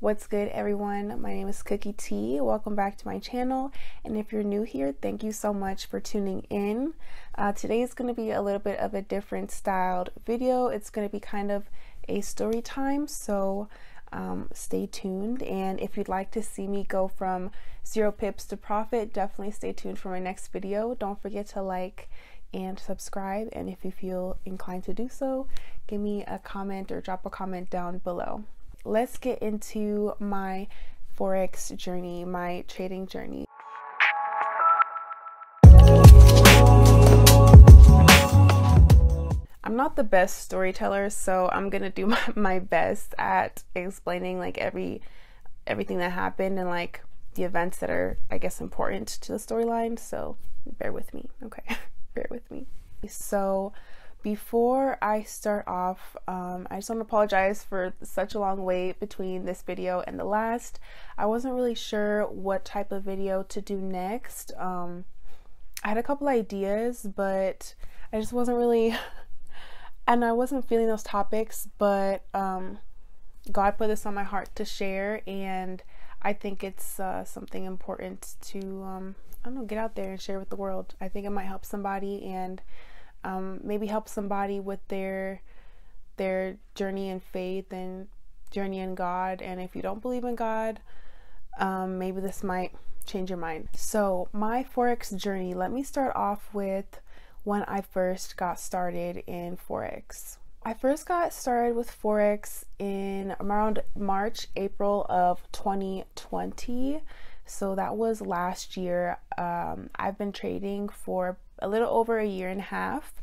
What's good, everyone? My name is Kookie T. Welcome back to my channel. And if you're new here, thank you so much for tuning in. Uh, today is going to be a little bit of a different styled video. It's going to be kind of a story time, so um, stay tuned. And if you'd like to see me go from zero pips to profit, definitely stay tuned for my next video. Don't forget to like and subscribe. And if you feel inclined to do so, give me a comment or drop a comment down below let's get into my Forex journey, my trading journey. I'm not the best storyteller, so I'm gonna do my, best at explaining like every everything that happened and like the events that are I guess important to the storyline. So bear with me, okay? bear with me. So before I start off, um, I just want to apologize for such a long wait between this video and the last. I wasn't really sure what type of video to do next. Um, I had a couple ideas, but I just wasn't really, and I wasn't feeling those topics, but um, God put this on my heart to share, and I think it's uh, something important to, um, I don't know, get out there and share with the world. I think it might help somebody, and um, maybe help somebody with their their journey in faith and journey in God. And if you don't believe in God, um, maybe this might change your mind. So, my Forex journey, let me start off with when I first got started in Forex. I first got started with Forex in around March, April of 2020. So that was last year. Um, I've been trading for a little over a year and a half,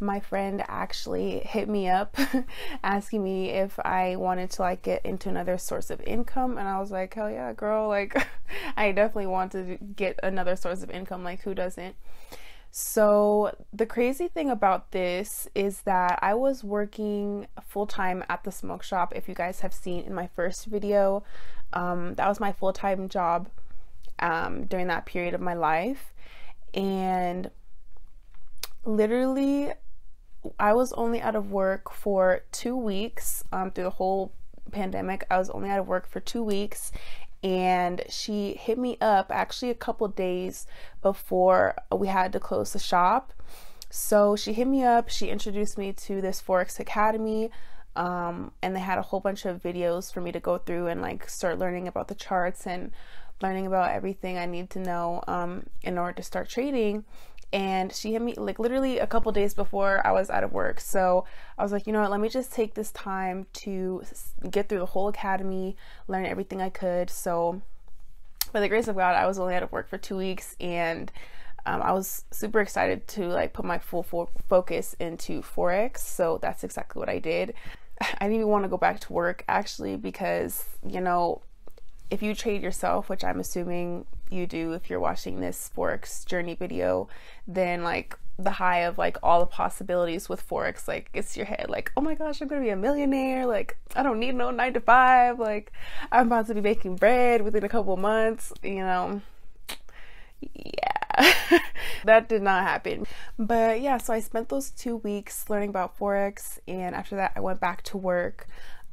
my friend actually hit me up asking me if I wanted to like get into another source of income and I was like, "Hell yeah, girl, like I definitely want to get another source of income, like who doesn't?" So, the crazy thing about this is that I was working full time at the smoke shop. If you guys have seen in my first video, um, that was my full time job um, during that period of my life. And literally I was only out of work for two weeks um, through the whole pandemic. I was only out of work for two weeks, and she hit me up actually a couple days before we had to close the shop. So she hit me up, she introduced me to this Forex Academy. Um, and they had a whole bunch of videos for me to go through and like start learning about the charts and learning about everything I need to know um, in order to start trading and she hit me like literally a couple days before I was out of work. So I was like, you know what, let me just take this time to get through the whole academy, learn everything I could. So, by the grace of God, I was only out of work for two weeks and um, I was super excited to like put my full fo- focus into Forex. So, that's exactly what I did. I didn't even want to go back to work actually because, you know, if you trade yourself, which I'm assuming you do if you're watching this Forex journey video, then like the high of like all the possibilities with Forex, like it's your head, like, oh my gosh, I'm gonna be a millionaire, like I don't need no nine to five, like I'm about to be making bread within a couple months, you know. Yeah, that did not happen. But yeah, so I spent those two weeks learning about Forex, and after that, I went back to work.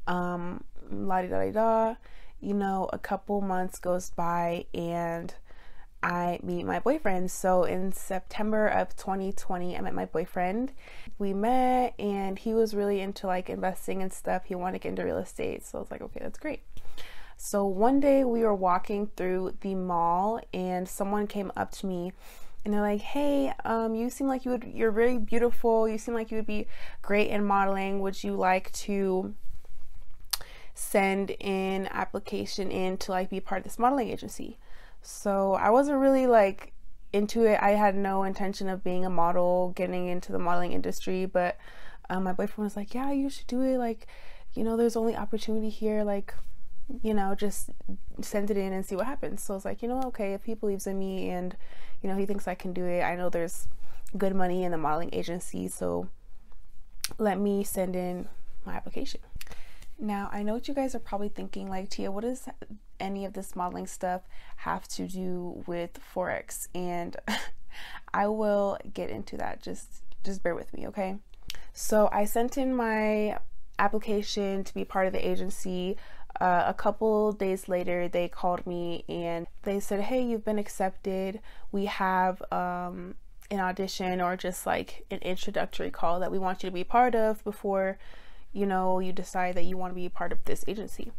Um, la di da di da you know, a couple months goes by and I meet my boyfriend. So in September of 2020, I met my boyfriend. We met and he was really into like investing and stuff. He wanted to get into real estate. So I was like, okay, that's great. So one day we were walking through the mall and someone came up to me and they're like, "Hey, um, you seem like you would. You're very beautiful. You seem like you would be great in modeling. Would you like to send an application in to like be part of this modeling agency. So I wasn't really like into it. I had no intention of being a model, getting into the modeling industry, but um, my boyfriend was like, "Yeah, you should do it. Like, you know, there's only opportunity here. Like, you know, just send it in and see what happens." So I was like, you know, okay, if he believes in me and you know he thinks I can do it, I know there's good money in the modeling agency, so let me send in my application. Now, I know what you guys are probably thinking like, Tia, what does any of this modeling stuff have to do with Forex? And I will get into that. Just just bear with me, okay? So, I sent in my application to be part of the agency uh, a couple days later, they called me and they said, Hey, you've been accepted. We have um, an audition or just like an introductory call that we want you to be part of before you know you decide that you want to be part of this agency.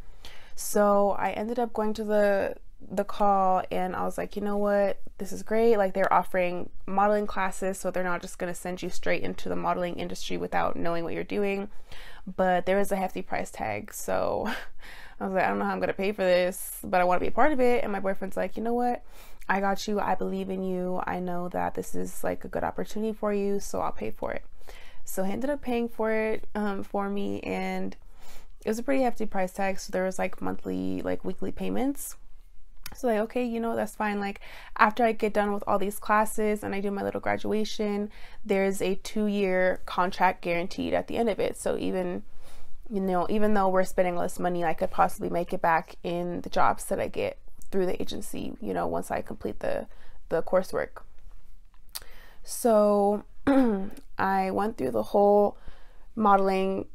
So I ended up going to the the call and I was like, you know what, this is great. Like they're offering modeling classes, so they're not just gonna send you straight into the modeling industry without knowing what you're doing. But there is a hefty price tag, so I was like, I don't know how I'm gonna pay for this, but I want to be a part of it. And my boyfriend's like, you know what, I got you. I believe in you. I know that this is like a good opportunity for you, so I'll pay for it. So he ended up paying for it um, for me, and it was a pretty hefty price tag. So there was like monthly, like weekly payments. So like, okay, you know, that's fine. Like after I get done with all these classes and I do my little graduation, there's a two year contract guaranteed at the end of it. So even you know, even though we're spending less money, I could possibly make it back in the jobs that I get through the agency, you know, once I complete the the coursework. So I went through the whole modeling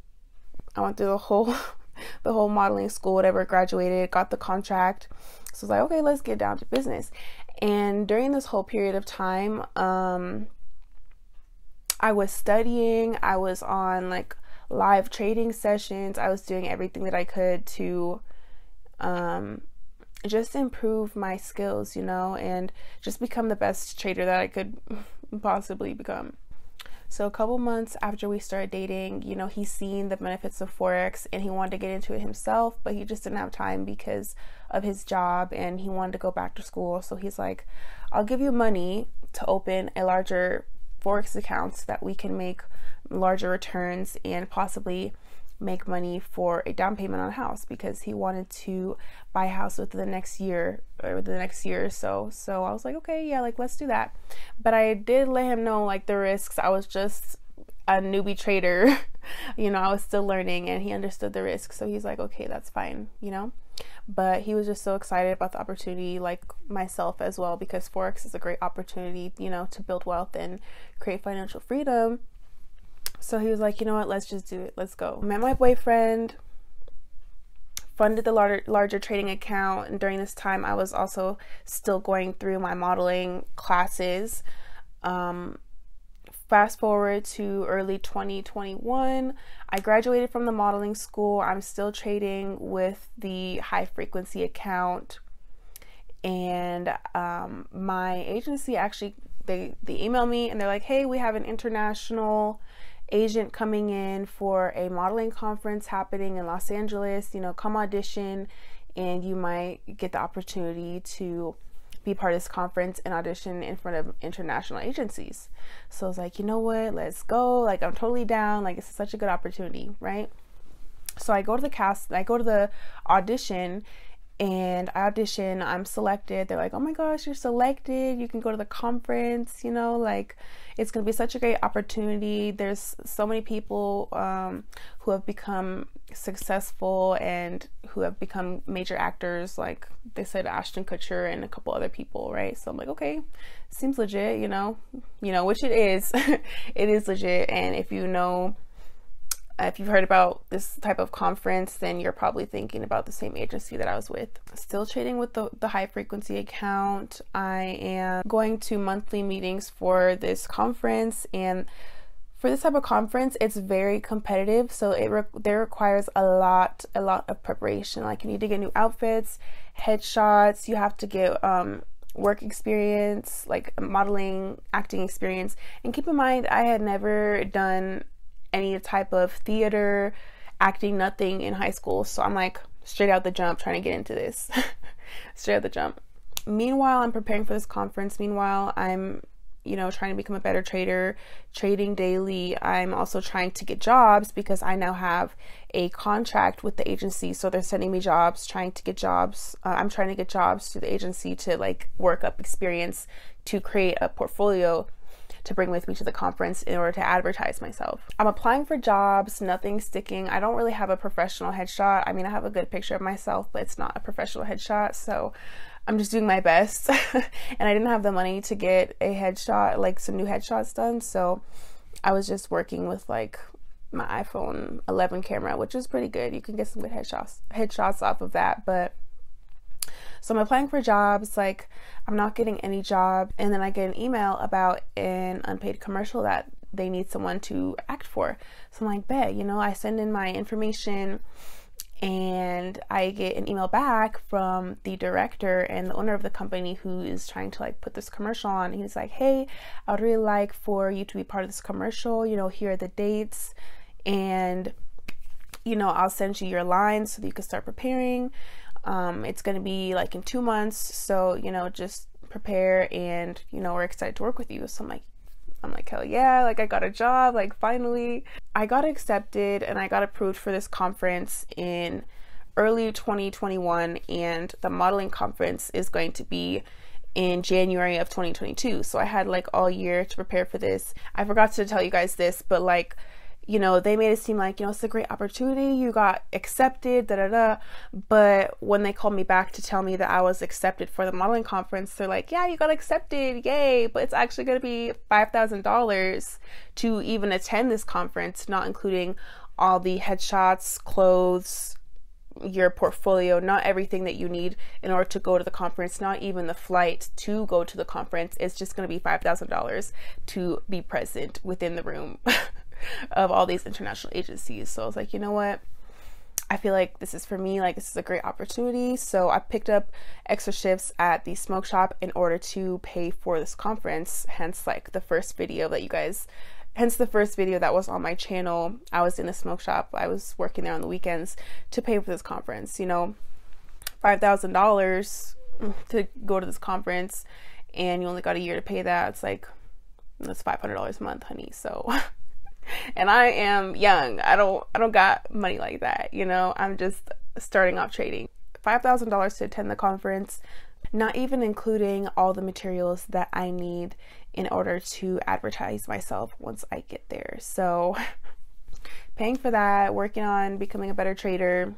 I went through the whole the whole modeling school, whatever, graduated, got the contract. So I was like, okay, let's get down to business. And during this whole period of time, um, I was studying, I was on like live trading sessions, I was doing everything that I could to um, just improve my skills, you know, and just become the best trader that I could possibly become. So a couple months after we started dating, you know, he's seen the benefits of forex and he wanted to get into it himself, but he just didn't have time because of his job and he wanted to go back to school. So he's like, "I'll give you money to open a larger forex account so that we can make larger returns and possibly make money for a down payment on a house because he wanted to buy a house within the next year uh, or the next year or so. So I was like, okay, yeah, like let's do that. But I did let him know like the risks. I was just a newbie trader. you know, I was still learning and he understood the risks. So he's like, okay, that's fine, you know? But he was just so excited about the opportunity, like myself as well, because Forex is a great opportunity, you know, to build wealth and create financial freedom so he was like, you know what, let's just do it. Let's go. Met my boyfriend, funded the larger, larger trading account. And during this time, I was also still going through my modeling classes. Um, fast forward to early 2021, I graduated from the modeling school. I'm still trading with the high frequency account. And um, my agency actually they they email me and they're like, "Hey, we have an international agent coming in for a modeling conference happening in Los Angeles, you know, come audition and you might get the opportunity to be part of this conference and audition in front of international agencies. So I was like, you know what, let's go. Like, I'm totally down. Like, it's such a good opportunity, right? So I go to the cast, I go to the audition and I audition, I'm selected. They're like, oh my gosh, you're selected. You can go to the conference, you know, like it's going to be such a great opportunity. There's so many people um, who have become successful and who have become major actors. Like they said, Ashton Kutcher and a couple other people, right? So I'm like, okay, seems legit, you know, you know, which it is. it is legit. And if you know, if you've heard about this type of conference, then you're probably thinking about the same agency that I was with. Still trading with the, the high frequency account. I am going to monthly meetings for this conference and for this type of conference it's very competitive so it re- there requires a lot a lot of preparation like you need to get new outfits headshots you have to get um, work experience like modeling acting experience and keep in mind i had never done any type of theater, acting, nothing in high school. So I'm like straight out the jump trying to get into this. straight out the jump. Meanwhile, I'm preparing for this conference. Meanwhile, I'm you know, trying to become a better trader, trading daily. I'm also trying to get jobs because I now have a contract with the agency. So they're sending me jobs, trying to get jobs. Uh, I'm trying to get jobs through the agency to like work up experience to create a portfolio to bring with me to the conference in order to advertise myself. I'm applying for jobs, nothing sticking. I don't really have a professional headshot. I mean, I have a good picture of myself, but it's not a professional headshot. So I'm just doing my best. and I didn't have the money to get a headshot, like some new headshots done. So I was just working with like my iPhone 11 camera, which is pretty good. You can get some good headshots headshots off of that, but so I'm applying for jobs, like I'm not getting any job, and then I get an email about an unpaid commercial that they need someone to act for. So I'm like, bet, you know, I send in my information and I get an email back from the director and the owner of the company who is trying to like put this commercial on. He's like, "Hey, I would really like for you to be part of this commercial. You know, here are the dates, and you know, I'll send you your lines so that you can start preparing. Um, it's going to be like in two months, so you know, just prepare, and you know, we're excited to work with you." So I'm like, I'm like, hell yeah, like I got a job, like finally. I got accepted and I got approved for this conference in early 2021, and the modeling conference is going to be in January of 2022. So I had like all year to prepare for this. I forgot to tell you guys this, but like you know, they made it seem like, you know, it's a great opportunity. You got accepted, da da da. But when they called me back to tell me that I was accepted for the modeling conference, they're like, yeah, you got accepted, yay. But it's actually going to be $5,000 to even attend this conference, not including all the headshots, clothes, your portfolio, not everything that you need in order to go to the conference, not even the flight to go to the conference. It's just going to be $5,000 to be present within the room. of all these international agencies. So I was like, you know what? I feel like this is for me, like this is a great opportunity. So I picked up extra shifts at the smoke shop in order to pay for this conference. Hence, like the first video that you guys, hence the first video that was on my channel. I was in the smoke shop. I was working there on the weekends to pay for this conference. You know, $5,000 to go to this conference and you only got a year to pay that. It's like, that's $500 a month, honey. So and I am young. I don't I don't got money like that, you know. I'm just starting off trading. $5,000 to attend the conference, not even including all the materials that I need in order to advertise myself once I get there. So paying for that, working on becoming a better trader,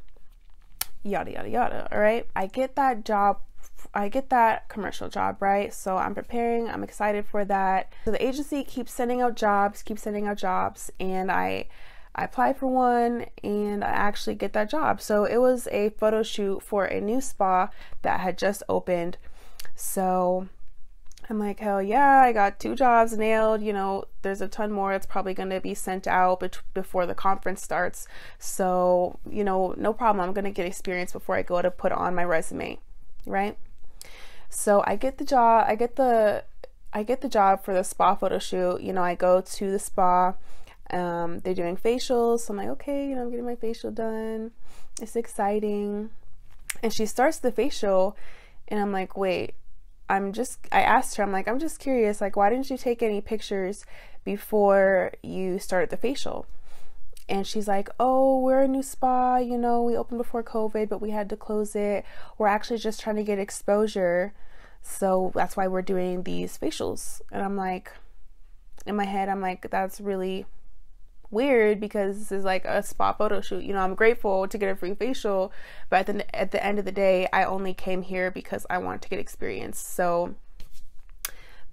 yada yada yada, all right? I get that job I get that commercial job, right? So I'm preparing, I'm excited for that. So the agency keeps sending out jobs, keeps sending out jobs, and I I applied for one and I actually get that job. So it was a photo shoot for a new spa that had just opened. So I'm like, hell yeah, I got two jobs nailed. You know, there's a ton more that's probably going to be sent out before the conference starts. So, you know, no problem. I'm going to get experience before I go to put on my resume, right? So I get the job, I get the I get the job for the spa photo shoot. You know, I go to the spa. Um, they're doing facials. So I'm like, okay, you know, I'm getting my facial done. It's exciting. And she starts the facial, and I'm like, wait, I'm just, I asked her, I'm like, I'm just curious, like, why didn't you take any pictures before you started the facial? And she's like, Oh, we're a new spa, you know, we opened before COVID, but we had to close it. We're actually just trying to get exposure. So that's why we're doing these facials. And I'm like, in my head, I'm like, that's really weird because this is like a spa photo shoot. You know, I'm grateful to get a free facial, but at the, at the end of the day, I only came here because I wanted to get experience. So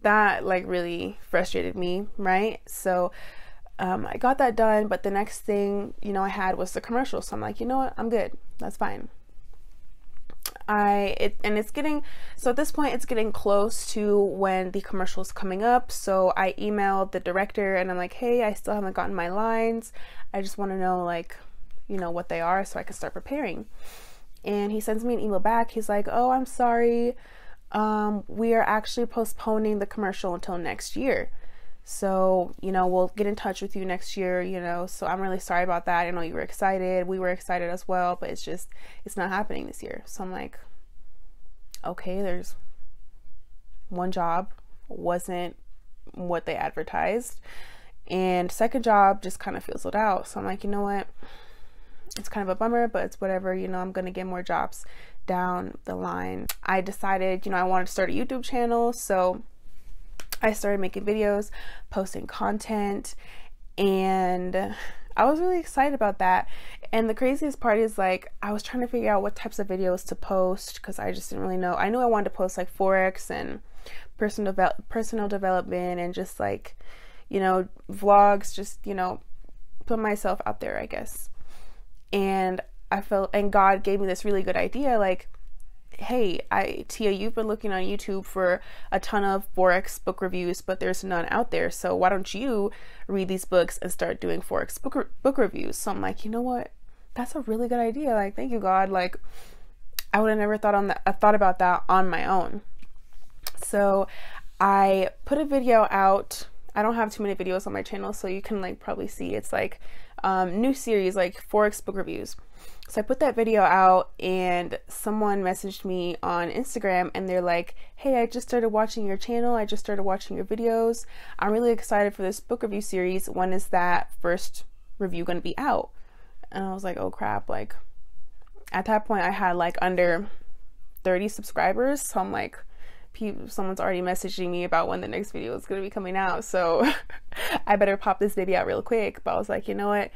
that like really frustrated me, right? So um, I got that done, but the next thing, you know, I had was the commercial. So I'm like, you know what? I'm good. That's fine. I it and it's getting so at this point it's getting close to when the commercial is coming up. So I emailed the director and I'm like, hey, I still haven't gotten my lines. I just want to know like, you know, what they are so I can start preparing. And he sends me an email back. He's like, oh, I'm sorry. Um, we are actually postponing the commercial until next year. So, you know, we'll get in touch with you next year, you know. So I'm really sorry about that. I know you were excited. We were excited as well, but it's just, it's not happening this year. So I'm like, okay, there's one job, wasn't what they advertised. And second job just kind of fizzled out. So I'm like, you know what? It's kind of a bummer, but it's whatever. You know, I'm going to get more jobs down the line. I decided, you know, I wanted to start a YouTube channel. So I started making videos, posting content, and I was really excited about that. And the craziest part is like I was trying to figure out what types of videos to post because I just didn't really know. I knew I wanted to post like forex and personal personal development and just like you know vlogs, just you know put myself out there, I guess. And I felt, and God gave me this really good idea like, hey, I Tia, you've been looking on YouTube for a ton of forex book reviews, but there's none out there. So why don't you read these books and start doing forex book re- book reviews? So I'm like, you know what? That's a really good idea. Like, thank you, God. Like, I would have never thought on that. I thought about that on my own. So I put a video out. I don't have too many videos on my channel, so you can like probably see it's like um, new series like forex book reviews. So I put that video out and someone messaged me on Instagram and they're like, Hey, I just started watching your channel. I just started watching your videos. I'm really excited for this book review series. When is that first review going to be out? And I was like, Oh crap. Like at that point, I had like under 30 subscribers. So I'm like, someone's already messaging me about when the next video is going to be coming out. So I better pop this baby out real quick. But I was like, you know what?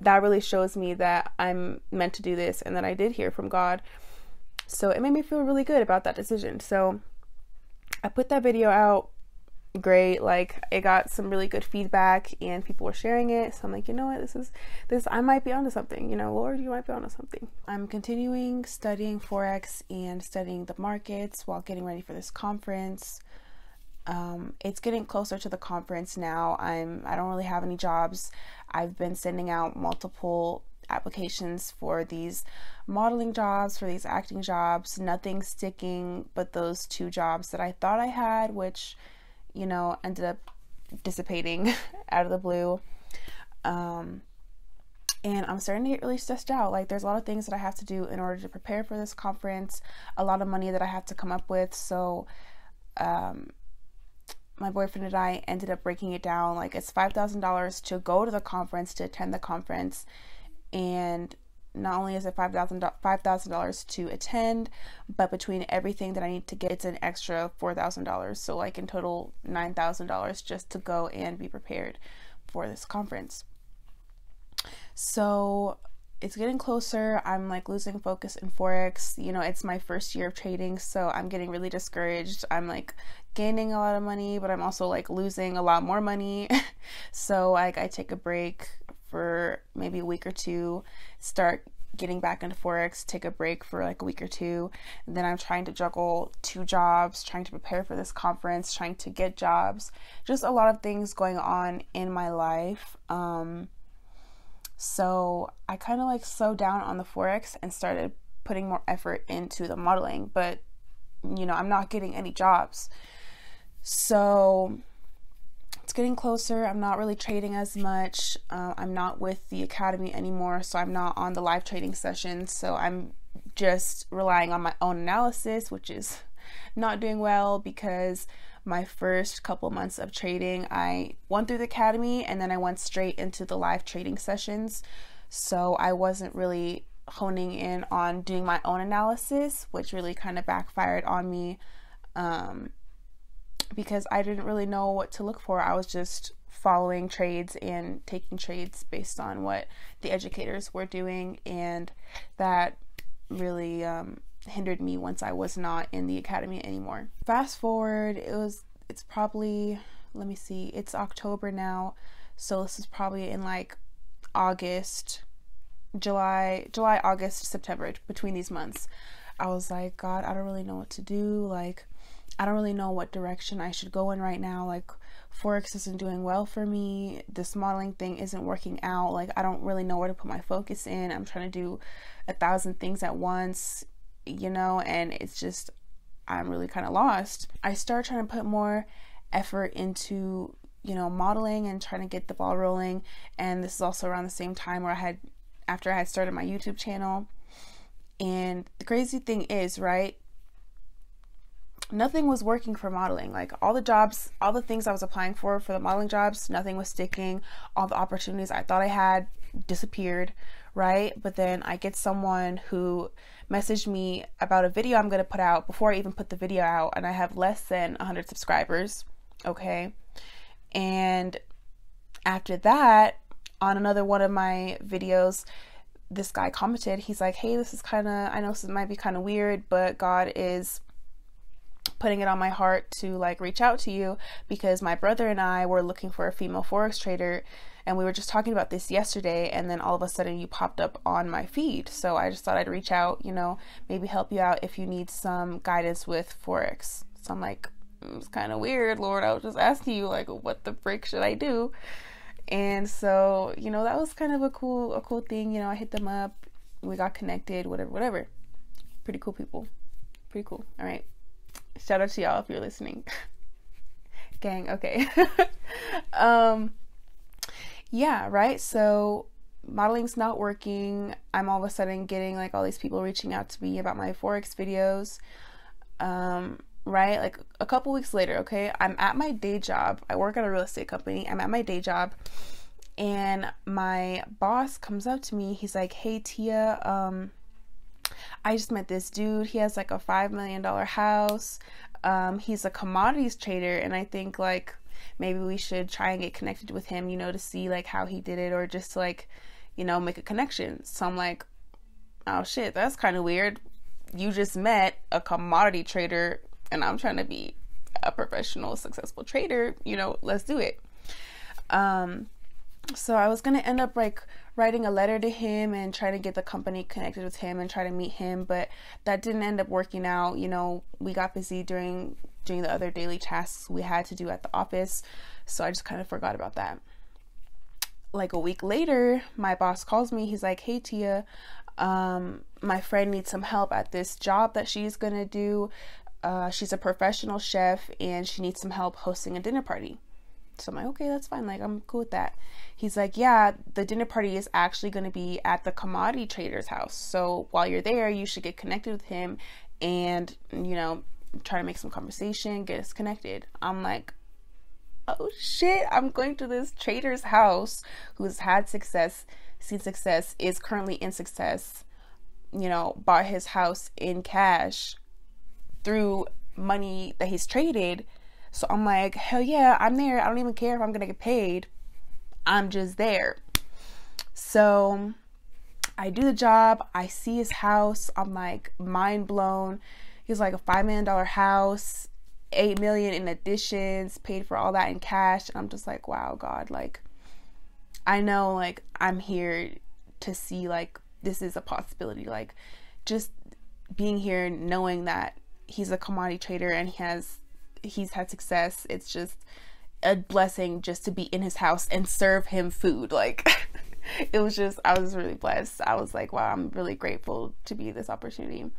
that really shows me that I'm meant to do this and that I did hear from God. So it made me feel really good about that decision. So I put that video out great like it got some really good feedback and people were sharing it so i'm like you know what this is this i might be onto something you know lord you might be onto something i'm continuing studying forex and studying the markets while getting ready for this conference um, it's getting closer to the conference now. I'm I don't really have any jobs. I've been sending out multiple applications for these modeling jobs, for these acting jobs. Nothing sticking but those two jobs that I thought I had, which you know ended up dissipating out of the blue. Um, and I'm starting to get really stressed out. Like, there's a lot of things that I have to do in order to prepare for this conference, a lot of money that I have to come up with. So, um, my boyfriend and I ended up breaking it down like it's $5,000 to go to the conference, to attend the conference. And not only is it $5,000 $5, to attend, but between everything that I need to get, it's an extra $4,000. So, like in total, $9,000 just to go and be prepared for this conference. So, it's getting closer. I'm like losing focus in Forex. You know, it's my first year of trading, so I'm getting really discouraged. I'm like gaining a lot of money, but I'm also like losing a lot more money. so like I take a break for maybe a week or two, start getting back into forex, take a break for like a week or two, and then I'm trying to juggle two jobs, trying to prepare for this conference, trying to get jobs, just a lot of things going on in my life. Um, so I kind of like slowed down on the Forex and started putting more effort into the modeling, but you know, I'm not getting any jobs. So it's getting closer. I'm not really trading as much. Uh, I'm not with the academy anymore, so I'm not on the live trading sessions. So I'm just relying on my own analysis, which is not doing well because my first couple months of trading, I went through the academy and then I went straight into the live trading sessions. So I wasn't really honing in on doing my own analysis, which really kind of backfired on me um, because I didn't really know what to look for. I was just following trades and taking trades based on what the educators were doing, and that really um, hindered me once I was not in the academy anymore. Fast forward, it was it's probably let me see, it's October now, so this is probably in like August, July, July, August, September between these months. I was like, God, I don't really know what to do. Like, I don't really know what direction I should go in right now. Like, Forex isn't doing well for me. This modeling thing isn't working out. Like, I don't really know where to put my focus in. I'm trying to do a thousand things at once you know, and it's just, I'm really kind of lost. I start trying to put more effort into, you know, modeling and trying to get the ball rolling. And this is also around the same time where I had, after I had started my YouTube channel. And the crazy thing is, right? Nothing was working for modeling. Like all the jobs, all the things I was applying for for the modeling jobs, nothing was sticking. All the opportunities I thought I had disappeared, right? But then I get someone who messaged me about a video I'm going to put out before I even put the video out, and I have less than 100 subscribers. Okay. And after that, on another one of my videos, this guy commented, he's like, Hey, this is kind of, I know this might be kind of weird, but God is putting it on my heart to like reach out to you because my brother and I were looking for a female forex trader and we were just talking about this yesterday and then all of a sudden you popped up on my feed. So i just thought i'd reach out you know maybe help you out if you need some guidance with forex. So i'm like mm, it's kind of weird lord. I was just asking you like what the frick should i do? And so you know that was kind of a cool a cool thing you know i hit them up we got connected whatever whatever. Pretty cool people. Pretty cool. All right shout out to y'all if you're listening gang okay um yeah, right? So modeling's not working. I'm all of a sudden getting like all these people reaching out to me about my Forex videos. Um, right? Like a couple weeks later, okay, I'm at my day job. I work at a real estate company. I'm at my day job and my boss comes up to me. He's like, "Hey Tia, um I just met this dude. He has like a 5 million dollar house. Um he's a commodities trader and I think like maybe we should try and get connected with him, you know, to see like how he did it or just like, you know, make a connection. So I'm like, oh shit, that's kind of weird. You just met a commodity trader and I'm trying to be a professional, successful trader, you know, let's do it. Um, so I was gonna end up like writing a letter to him and try to get the company connected with him and try to meet him, but that didn't end up working out. You know, we got busy during doing the other daily tasks we had to do at the office. So I just kind of forgot about that. Like a week later, my boss calls me. He's like, Hey, Tia, um, my friend needs some help at this job that she's going to do. Uh, she's a professional chef and she needs some help hosting a dinner party. So I'm like, okay, that's fine. Like, I'm cool with that. He's like, yeah, the dinner party is actually going to be at the commodity trader's house. So while you're there, you should get connected with him and, you know, try to make some conversation, get us connected. I'm like, oh shit, I'm going to this trader's house who's had success, seen success, is currently in success, you know, bought his house in cash through money that he's traded. So I'm like, hell yeah, I'm there. I don't even care if I'm gonna get paid. I'm just there. So I do the job, I see his house, I'm like mind blown. He's like a five million dollar house, eight million in additions, paid for all that in cash. And I'm just like, wow, God, like I know like I'm here to see like this is a possibility. Like just being here knowing that he's a commodity trader and he has he's had success, it's just a blessing just to be in his house and serve him food. Like it was just I was really blessed. I was like, wow, I'm really grateful to be this opportunity.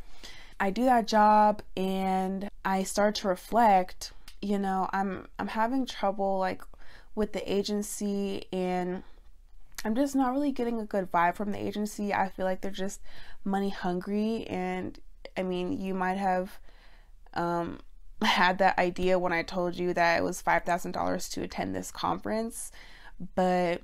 I do that job and I start to reflect, you know, I'm I'm having trouble like with the agency and I'm just not really getting a good vibe from the agency. I feel like they're just money hungry and I mean, you might have um had that idea when I told you that it was $5,000 to attend this conference, but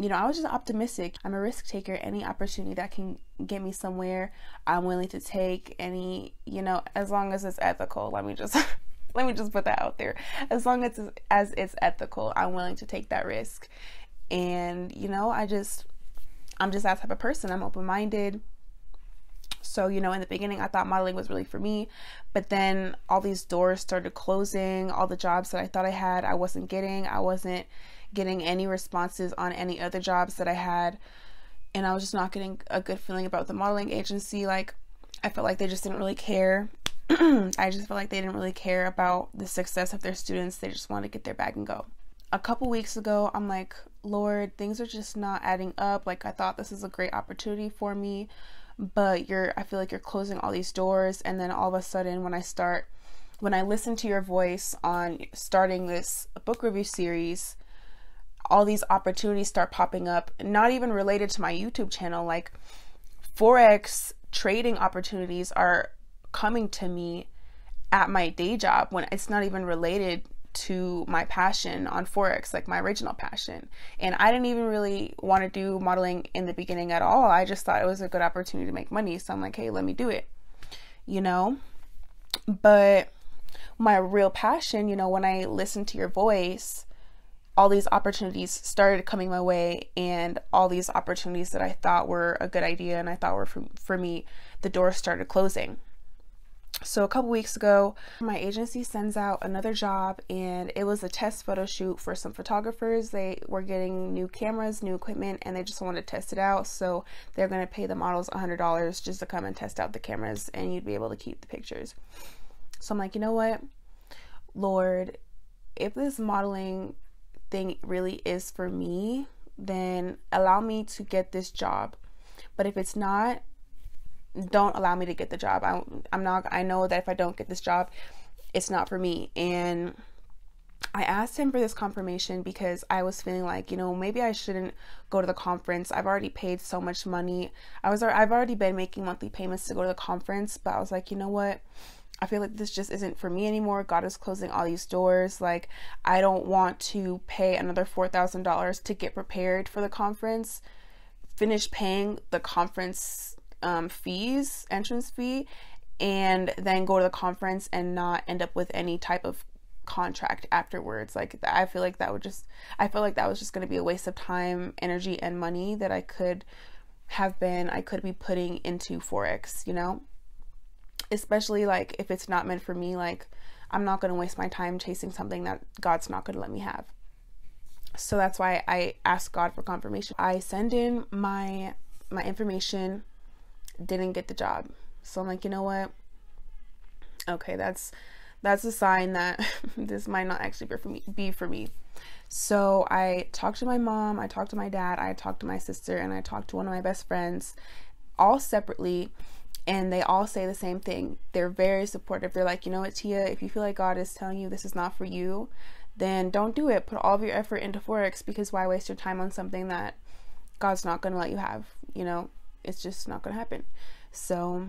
you know, I was just optimistic. I'm a risk taker. Any opportunity that can get me somewhere, I'm willing to take. Any, you know, as long as it's ethical. Let me just let me just put that out there. As long as it's, as it's ethical, I'm willing to take that risk. And you know, I just I'm just that type of person. I'm open-minded. So, you know, in the beginning, I thought modeling was really for me, but then all these doors started closing. All the jobs that I thought I had, I wasn't getting. I wasn't getting any responses on any other jobs that I had. And I was just not getting a good feeling about the modeling agency. Like, I felt like they just didn't really care. I just felt like they didn't really care about the success of their students. They just wanted to get their bag and go. A couple weeks ago, I'm like, Lord, things are just not adding up. Like, I thought this is a great opportunity for me, but you're, I feel like you're closing all these doors. And then all of a sudden, when I start, when I listen to your voice on starting this book review series, all these opportunities start popping up, not even related to my YouTube channel. Like, Forex trading opportunities are coming to me at my day job when it's not even related to my passion on Forex, like my original passion. And I didn't even really want to do modeling in the beginning at all. I just thought it was a good opportunity to make money. So I'm like, hey, let me do it, you know? But my real passion, you know, when I listen to your voice, all these opportunities started coming my way and all these opportunities that I thought were a good idea and I thought were for, for me, the doors started closing. So a couple weeks ago, my agency sends out another job and it was a test photo shoot for some photographers. They were getting new cameras, new equipment, and they just wanted to test it out. So they're going to pay the models $100 just to come and test out the cameras and you'd be able to keep the pictures. So I'm like, you know what? Lord, if this modeling thing really is for me, then allow me to get this job. But if it's not, don't allow me to get the job. I, I'm not, I know that if I don't get this job, it's not for me. And I asked him for this confirmation because I was feeling like, you know, maybe I shouldn't go to the conference. I've already paid so much money. I was I've already been making monthly payments to go to the conference, but I was like, you know what? I feel like this just isn't for me anymore. God is closing all these doors. Like I don't want to pay another $4,000 to get prepared for the conference, finish paying the conference um, fees, entrance fee, and then go to the conference and not end up with any type of contract afterwards. Like I feel like that would just I feel like that was just going to be a waste of time, energy and money that I could have been I could be putting into forex, you know? Especially like if it's not meant for me, like I'm not going to waste my time chasing something that God's not going to let me have. So that's why I ask God for confirmation. I send in my my information didn't get the job. So I'm like, you know what? Okay, that's that's a sign that this might not actually be for me be for me. So I talked to my mom, I talked to my dad, I talked to my sister, and I talked to one of my best friends, all separately, and they all say the same thing. They're very supportive. They're like, you know what, Tia, if you feel like God is telling you this is not for you, then don't do it. Put all of your effort into Forex because why waste your time on something that God's not going to let you have, you know? It's just not going to happen. So,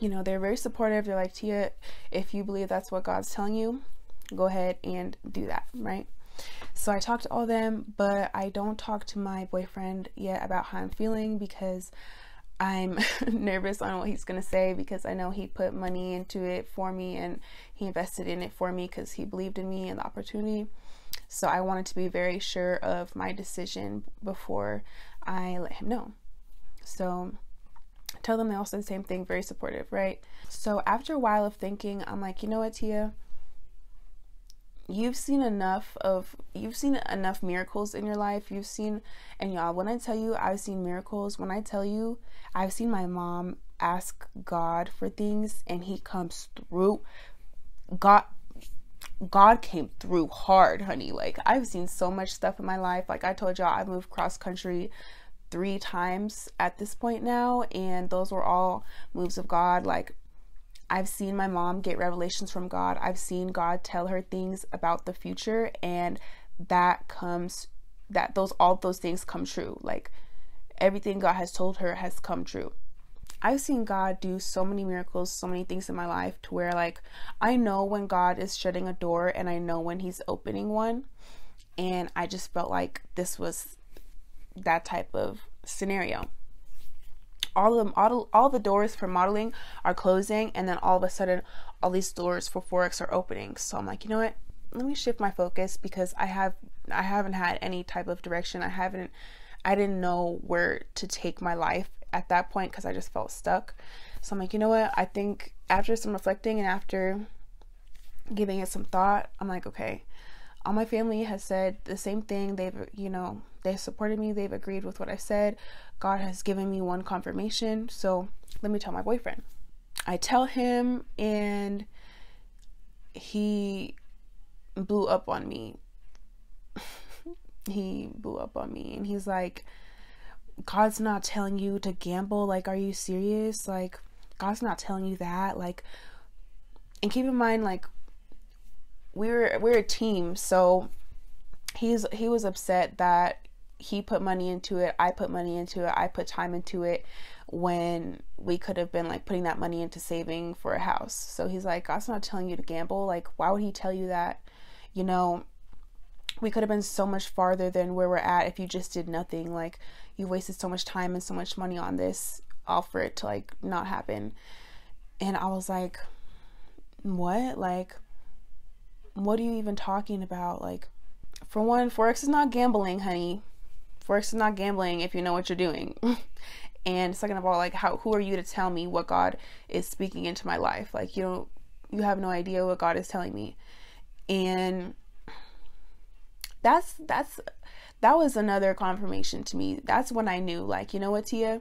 you know, they're very supportive. They're like, Tia, if you believe that's what God's telling you, go ahead and do that, right? So I talked to all them, but I don't talk to my boyfriend yet about how I'm feeling because I'm nervous on what he's going to say because I know he put money into it for me and he invested in it for me because he believed in me and the opportunity. So I wanted to be very sure of my decision before I let him know. So tell them they also the same thing, very supportive, right? So after a while of thinking, I'm like, you know what, Tia? You've seen enough of you've seen enough miracles in your life. You've seen and y'all, when I tell you I've seen miracles, when I tell you I've seen my mom ask God for things and he comes through. God God came through hard, honey. Like I've seen so much stuff in my life. Like I told y'all, I moved cross country three times at this point now, and those were all moves of God. Like, I've seen my mom get revelations from God, I've seen God tell her things about the future, and that comes that those all those things come true. Like, everything God has told her has come true. I've seen God do so many miracles, so many things in my life to where like I know when God is shutting a door and I know when he's opening one. And I just felt like this was that type of scenario. All of them, all, all the doors for modeling are closing, and then all of a sudden, all these doors for forex are opening. So I'm like, you know what? Let me shift my focus because I have I haven't had any type of direction. I haven't I didn't know where to take my life at that point because I just felt stuck. So I'm like, you know what? I think after some reflecting and after giving it some thought, I'm like, okay, all my family has said the same thing. They've, you know, they supported me. They've agreed with what I said. God has given me one confirmation. So let me tell my boyfriend. I tell him, and he blew up on me. he blew up on me, and he's like, God's not telling you to gamble. Like, are you serious? Like, God's not telling you that. Like, and keep in mind, like, we're we're a team, so he's he was upset that he put money into it, I put money into it, I put time into it when we could have been like putting that money into saving for a house. So he's like, God's not telling you to gamble. Like, why would he tell you that? You know, we could have been so much farther than where we're at if you just did nothing. Like, you wasted so much time and so much money on this, all for it to like not happen. And I was like, what? Like, what are you even talking about? Like, for one, Forex is not gambling, honey. Forex is not gambling if you know what you're doing. And second of all, like how who are you to tell me what God is speaking into my life? Like you don't you have no idea what God is telling me. And that's that's that was another confirmation to me. That's when I knew like, you know what, Tia?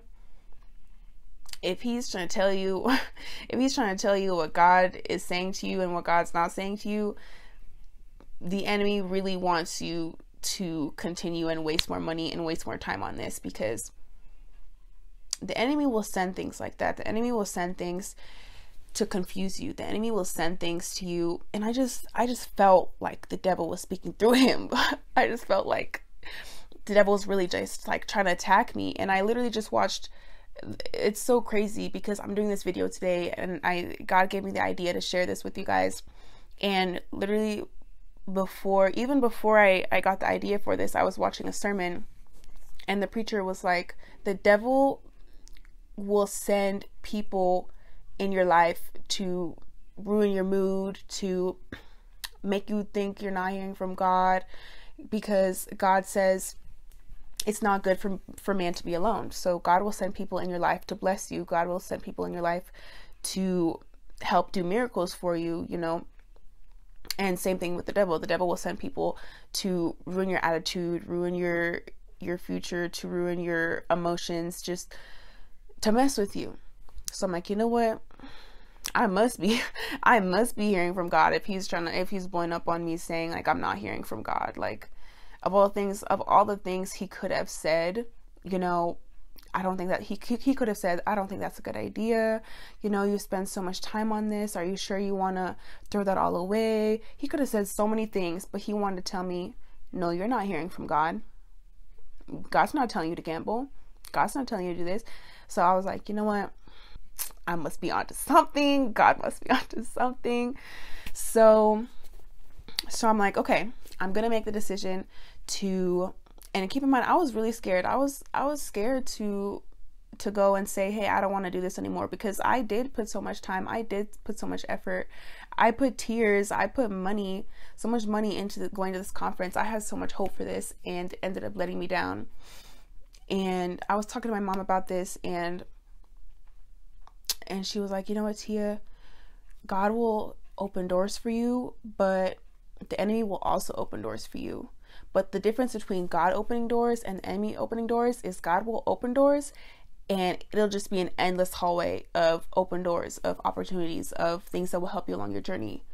If he's trying to tell you if he's trying to tell you what God is saying to you and what God's not saying to you, the enemy really wants you to continue and waste more money and waste more time on this because the enemy will send things like that. The enemy will send things to confuse you. The enemy will send things to you and I just I just felt like the devil was speaking through him. I just felt like the devil really just like trying to attack me and I literally just watched it's so crazy because I'm doing this video today and I God gave me the idea to share this with you guys and literally before even before I, I got the idea for this, I was watching a sermon and the preacher was like, The devil will send people in your life to ruin your mood, to make you think you're not hearing from God, because God says it's not good for for man to be alone. So God will send people in your life to bless you. God will send people in your life to help do miracles for you, you know, and same thing with the devil. The devil will send people to ruin your attitude ruin your your future to ruin your emotions just to mess with you. So i'm like you know what? I must be i must be hearing from god. If he's trying to if he's blowing up on me saying like i'm not hearing from god like of all things of all the things he could have said you know I don't think that he he could have said, I don't think that's a good idea. You know, you spend so much time on this. Are you sure you want to throw that all away? He could have said so many things, but he wanted to tell me, no, you're not hearing from God. God's not telling you to gamble. God's not telling you to do this. So I was like, you know what? I must be onto something. God must be onto something. So so I'm like, okay, I'm going to make the decision to and keep in mind i was really scared. I was i was scared to to go and say hey i don't want to do this anymore because i did put so much time i did put so much effort. I put tears i put money so much money into the, going to this conference. I had so much hope for this and ended up letting me down. And i was talking to my mom about this and and she was like you know what tia? God will open doors for you but the enemy will also open doors for you but the difference between God opening doors and enemy opening doors is God will open doors and it'll just be an endless hallway of open doors, of opportunities, of things that will help you along your journey.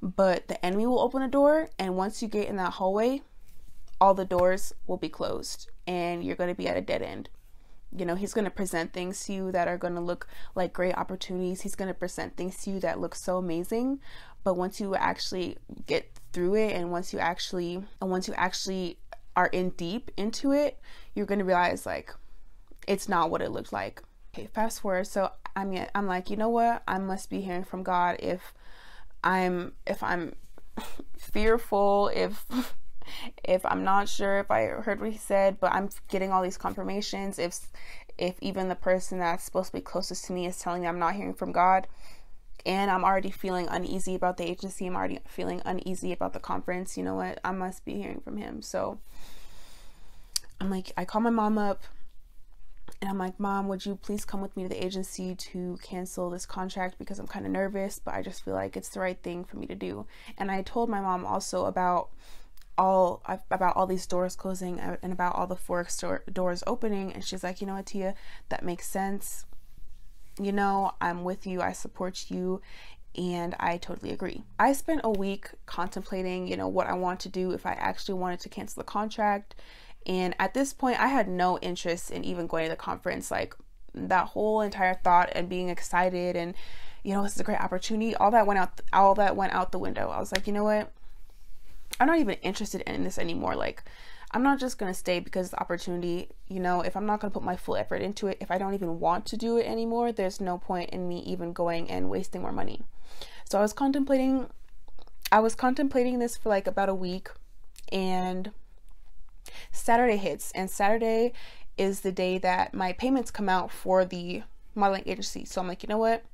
But the enemy will open a door, and once you get in that hallway, all the doors will be closed and you're going to be at a dead end. You know, he's going to present things to you that are going to look like great opportunities. He's going to present things to you that look so amazing. But once you actually get through it and once you actually and once you actually are in deep into it, you're going to realize like it's not what it looked like. Okay, fast forward. So I'm I'm like, you know what? I must be hearing from God if I'm if I'm fearful, if if I'm not sure if I heard what he said, but I'm getting all these confirmations. If if even the person that's supposed to be closest to me is telling me I'm not hearing from God, and I'm already feeling uneasy about the agency, I'm already feeling uneasy about the conference. You know what? I must be hearing from him. So I'm like, I call my mom up. And I'm like, Mom, would you please come with me to the agency to cancel this contract because I'm kind of nervous, but I just feel like it's the right thing for me to do. And I told my mom also about all about all these doors closing uh, and about all the forex doors opening and she's like you know what tia that makes sense you know i'm with you i support you and i totally agree. I spent a week contemplating you know what i want to do if i actually wanted to cancel the contract and at this point i had no interest in even going to the conference. Like that whole entire thought and being excited and you know this is a great opportunity all that went out all that went out the window. I was like you know what? I'm not even interested in this anymore. Like, I'm not just gonna stay because the opportunity, you know, if I'm not gonna put my full effort into it, if I don't even want to do it anymore, there's no point in me even going and wasting more money. So I was contemplating I was contemplating this for like about a week and Saturday hits and Saturday is the day that my payments come out for the modeling agency. So I'm like, you know what?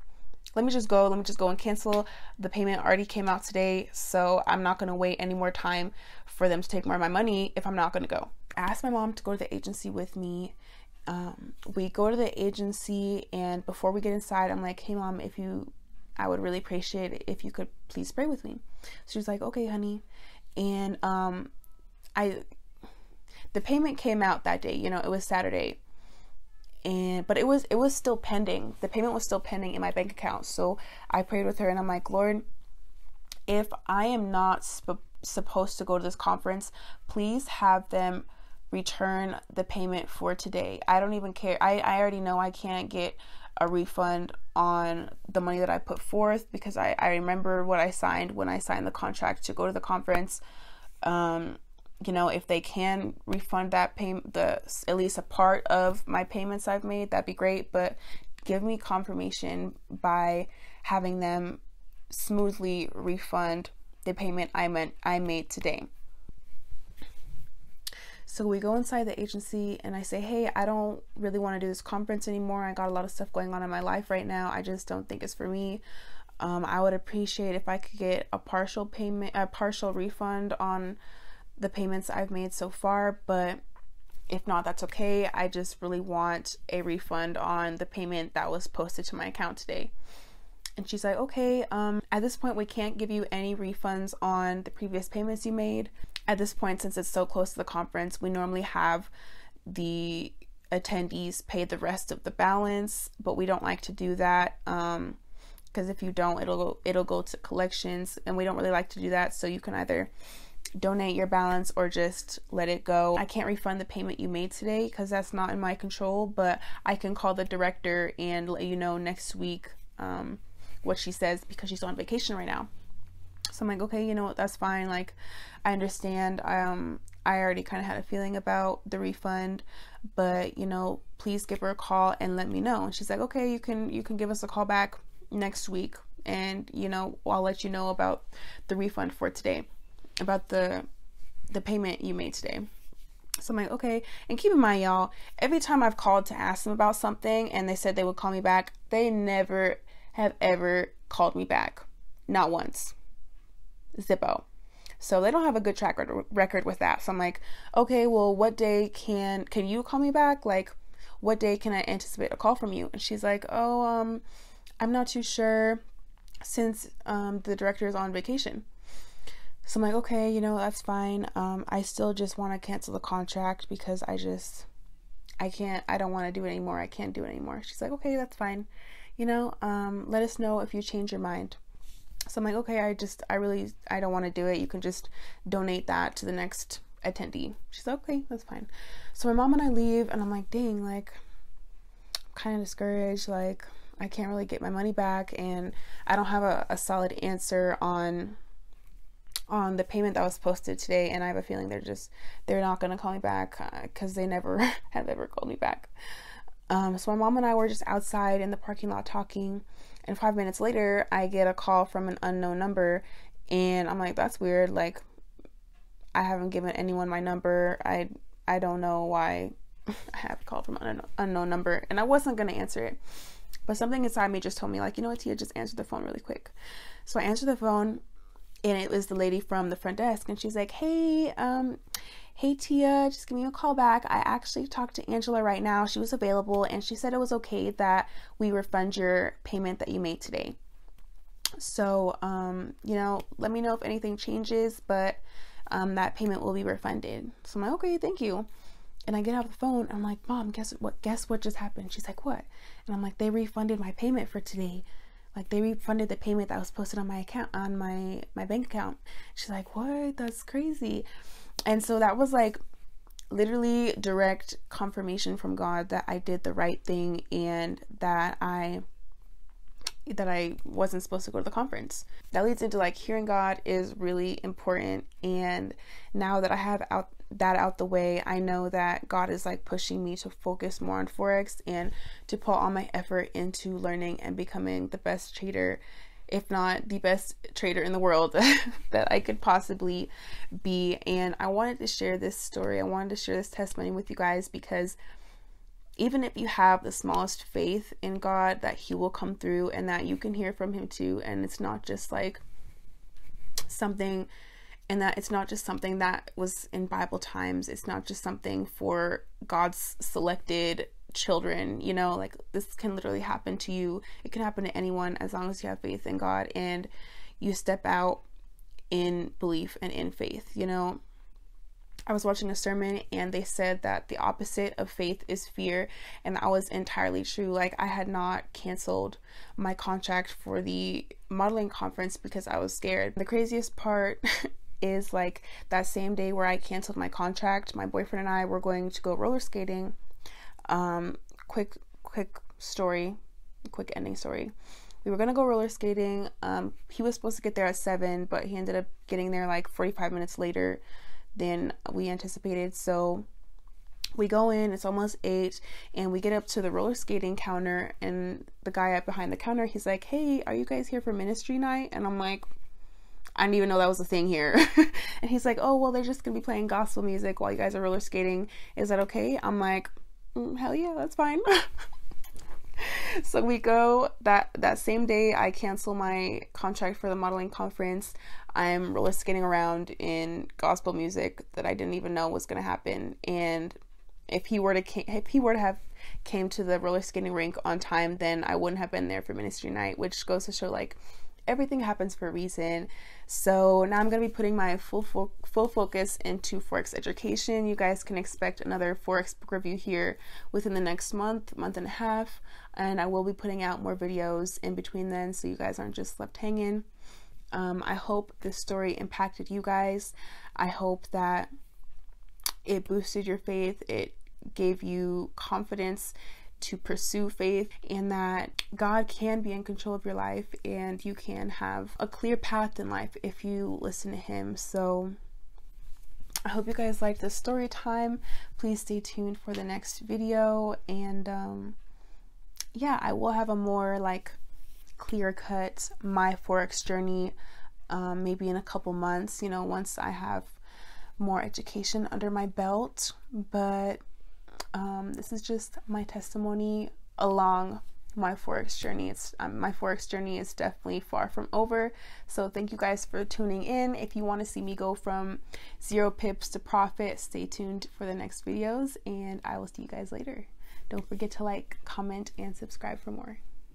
Let me just go. Let me just go and cancel. The payment already came out today, so I'm not going to wait any more time for them to take more of my money if I'm not going to go. I asked my mom to go to the agency with me, um, we go to the agency, and before we get inside, I'm like, hey, mom, if you, I would really appreciate it if you could please pray with me. So she's like, okay, honey. And um, I, the payment came out that day, you know, it was Saturday. And but it was it was still pending. The payment was still pending in my bank account. So I prayed with her and I'm like, Lord, if I am not sp- supposed to go to this conference, please have them return the payment for today. I don't even care. I, I already know I can't get a refund on the money that I put forth because I, I remember what I signed when I signed the contract to go to the conference. Um, you know, if they can refund that payment, the at least a part of my payments I've made, that'd be great. But give me confirmation by having them smoothly refund the payment I meant I made today. So we go inside the agency and I say, Hey, I don't really want to do this conference anymore. I got a lot of stuff going on in my life right now. I just don't think it's for me. Um, I would appreciate if I could get a partial payment, a partial refund on the payments I've made so far, but if not, that's okay. I just really want a refund on the payment that was posted to my account today. And she's like, okay, um, at this point, we can't give you any refunds on the previous payments you made. At this point, since it's so close to the conference, we normally have the attendees pay the rest of the balance, but we don't like to do that. Um, because if you don't, it'll go, it'll go to collections, and we don't really like to do that. So you can either donate your balance or just let it go. I can't refund the payment you made today because that's not in my control, but I can call the director and let you know next week um, what she says because she's on vacation right now. So I'm like, okay, you know what, that's fine. Like, I understand. Um, I already kind of had a feeling about the refund, but you know, please give her a call and let me know. And she's like, okay, you can you can give us a call back next week, and you know, I'll let you know about the refund for today, about the the payment you made today. So I'm like, okay. And keep in mind, y'all, every time I've called to ask them about something and they said they would call me back, they never have ever called me back. Not once. Zippo. So they don't have a good track record with that. So I'm like, okay, well, what day can can you call me back? Like, what day can I anticipate a call from you? And she's like, oh, um, I'm not too sure since um, the director is on vacation. So I'm like, okay, you know, that's fine. Um, I still just want to cancel the contract because I just, I can't, I don't want to do it anymore. I can't do it anymore. She's like, okay, that's fine you know, um, let us know if you change your mind. So I'm like, okay, I just, I really, I don't want to do it. You can just donate that to the next attendee. She's like, okay, that's fine. So my mom and I leave, and I'm like, dang, like, I'm kind of discouraged. Like, I can't really get my money back, and I don't have a, a solid answer on on the payment that was posted today and i have a feeling they're just they're not going to call me back because uh, they never have ever called me back um, so my mom and I were just outside in the parking lot talking, and five minutes later, I get a call from an unknown number, and I'm like, "That's weird. Like, I haven't given anyone my number. I I don't know why I have a call from an unknown number, and I wasn't gonna answer it, but something inside me just told me like, you know what, Tia, just answer the phone really quick. So I answered the phone, and it was the lady from the front desk, and she's like, "Hey, um." Hey Tia, just give me a call back. I actually talked to Angela right now. She was available and she said it was okay that we refund your payment that you made today. So, um, you know, let me know if anything changes, but um, that payment will be refunded. So I'm like, okay, thank you. And I get off the phone. I'm like, Mom, guess what? Guess what just happened? She's like, What? And I'm like, They refunded my payment for today. Like they refunded the payment that was posted on my account on my my bank account. She's like, What? That's crazy. And so that was like literally direct confirmation from God that I did the right thing and that I that I wasn't supposed to go to the conference. That leads into like hearing God is really important and now that I have out that out the way, I know that God is like pushing me to focus more on forex and to put all my effort into learning and becoming the best trader if not the best trader in the world that I could possibly be. And I wanted to share this story. I wanted to share this testimony with you guys because even if you have the smallest faith in God, that He will come through and that you can hear from Him too. And it's not just like something and that it's not just something that was in Bible times. It's not just something for God's selected children, you know, like this can literally happen to you. It can happen to anyone as long as you have faith in God and you step out in belief and in faith, you know. I was watching a sermon and they said that the opposite of faith is fear, and that was entirely true. Like, I had not canceled my contract for the modeling conference because I was scared. The craziest part is like that same day where I canceled my contract, my boyfriend and I were going to go roller skating. Um, quick, quick story, quick ending story. We were gonna go roller skating. Um, he was supposed to get there at seven, but he ended up getting there like 45 minutes later than we anticipated. So we go in, it's almost eight, and we get up to the roller skating counter, and the guy up behind the counter, he's like, Hey, are you guys here for ministry night? And I'm like, I didn't even know that was a thing here. and he's like, Oh, well, they're just gonna be playing gospel music while you guys are roller skating. Is that okay? I'm like, mm, Hell yeah, that's fine. so we go that that same day I cancel my contract for the modeling conference. I'm roller skating around in gospel music that I didn't even know was going to happen and if he were to if he were to have came to the roller skating rink on time then I wouldn't have been there for ministry night which goes to show like everything happens for a reason. So now I'm going to be putting my full fo- full focus into Forex education. You guys can expect another Forex book review here within the next month, month and a half, and I will be putting out more videos in between then so you guys aren't just left hanging. Um, I hope this story impacted you guys. I hope that it boosted your faith. It gave you confidence to pursue faith and that God can be in control of your life and you can have a clear path in life if you listen to Him. So, I hope you guys liked this story time. Please stay tuned for the next video. And um, yeah, I will have a more like clear cut my Forex journey um, maybe in a couple months, you know, once I have more education under my belt. But um, this is just my testimony along my forex journey. It's um, my forex journey is definitely far from over. So thank you guys for tuning in. If you want to see me go from zero pips to profit, stay tuned for the next videos, and I will see you guys later. Don't forget to like, comment, and subscribe for more.